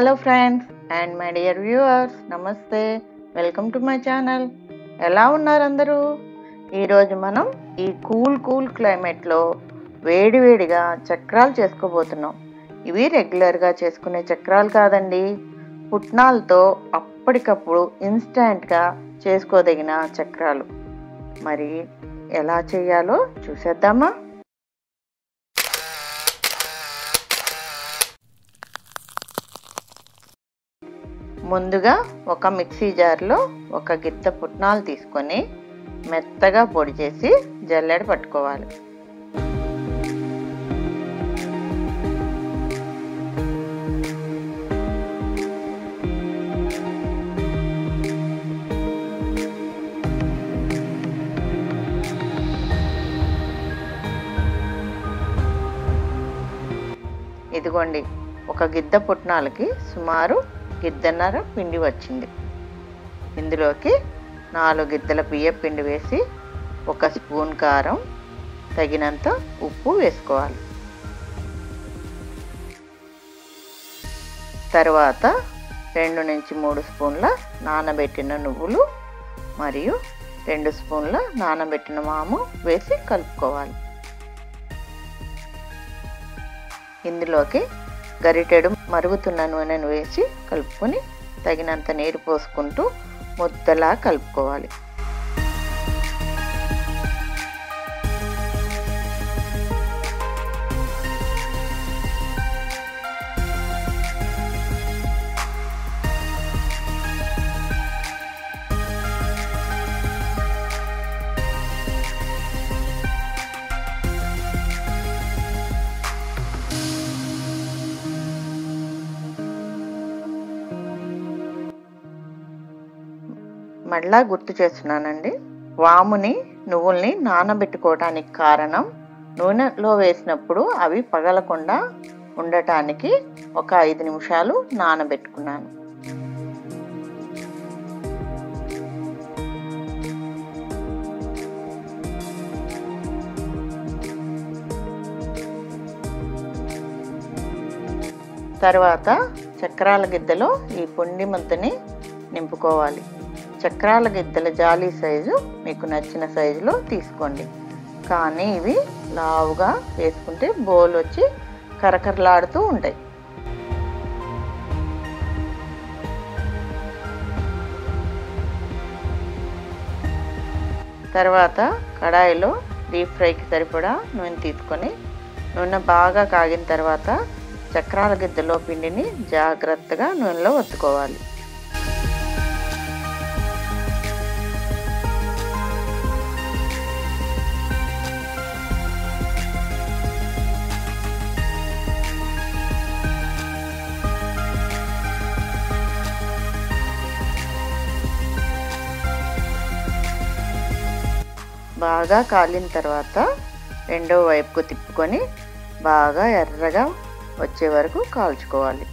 Hello friends and my dear viewers నమస్తే welcome to my channel ఎలా ఉన్నారు అందరూ? ఈరోజు మనం ఈ కూల్ కూల్ క్లైమేట్లో వేడివేడిగా చక్రాలు చేసుకోబోతున్నాం. ఇవి రెగ్యులర్గా చేసుకునే చక్రాలు కాదండి. పుట్నాలతో అప్పటికప్పుడు ఇన్స్టాంట్గా చేసుకోదగిన చక్రాలు. మరి ఎలా చేయాలో చూసేద్దామా? ముందుగా ఒక మిక్సీ జార్లో ఒక గిత్త పుట్నాలు తీసుకొని మెత్తగా పొడి చేసి జల్లెడ పట్టుకోవాలి. ఇదిగోండి ఒక గిద్ద పుట్నాలకి సుమారు గిద్దన్నర పిండి వచ్చింది. ఇందులోకి నాలుగు గిద్దల బియ్య పిండి వేసి ఒక స్పూన్ కారం తగినంత ఉప్పు వేసుకోవాలి. తర్వాత రెండు నుంచి మూడు స్పూన్ల నానబెట్టిన నువ్వులు మరియు రెండు స్పూన్ల నానబెట్టిన మాము వేసి కలుపుకోవాలి. ఇందులోకి గరిటెడు మరుగుతున్న నూనెను వేసి కలుపుకొని తగినంత నీరు పోసుకుంటూ ముద్దలా కలుపుకోవాలి. మళ్ళా గుర్తు చేస్తున్నానండి. వాముని నువ్వుల్ని నానబెట్టుకోవడానికి కారణం నూనెలో వేసినప్పుడు అవి పగలకుండా ఉండటానికి ఒక ఐదు నిమిషాలు నానబెట్టుకున్నాను. తర్వాత చక్రాల గిద్దలో ఈ పుండి మంతని నింపుకోవాలి. చక్రాల గిద్దల జాలీ సైజు మీకు నచ్చిన సైజులో తీసుకోండి. కానీ ఇవి లావుగా వేసుకుంటే బోల్ వచ్చి కరకరలాడుతూ ఉంటాయి. తర్వాత కడాయిలో డీప్ ఫ్రైకి సరిపడా నూనె తీసుకొని నూనె బాగా కాగిన తర్వాత చక్రాల గిద్దలో పిండిని జాగ్రత్తగా నూనెలో ఒత్తుకోవాలి. బాగా కాలిన తర్వాత రెండో వైపుకు తిప్పుకొని బాగా ఎర్రగా వచ్చే వరకు కాల్చుకోవాలి.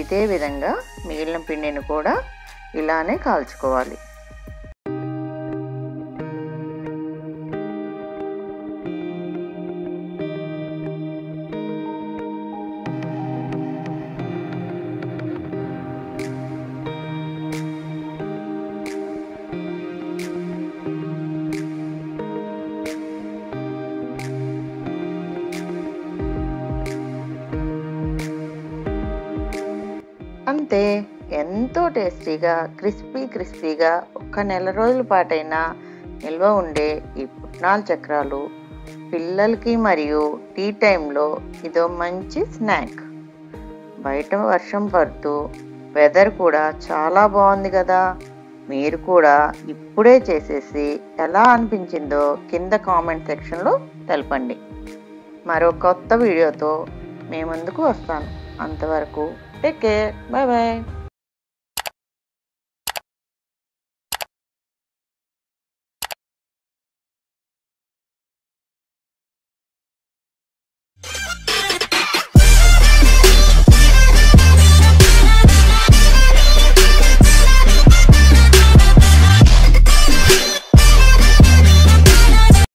ఇదే విధంగా మిగిలిన పిండిని కూడా ఇలానే కాల్చుకోవాలి. అంతే ఎంతో టేస్టీగా క్రిస్పీ క్రిస్పీగా ఒక్క నెల రోజుల పాటైనా నిల్వ ఉండే ఈ పుట్నాల చక్రాలు పిల్లలకి మరియు టీ టైంలో ఇదో మంచి స్నాక్. బయట వర్షం పడుతూ వెదర్ కూడా చాలా బాగుంది కదా. మీరు కూడా ఇప్పుడే చేసేసి ఎలా అనిపించిందో కింద కామెంట్ సెక్షన్లో తెలపండి. మరో కొత్త వీడియోతో మేము ముందుకు వస్తాను. అంతవరకు Take care. Bye bye.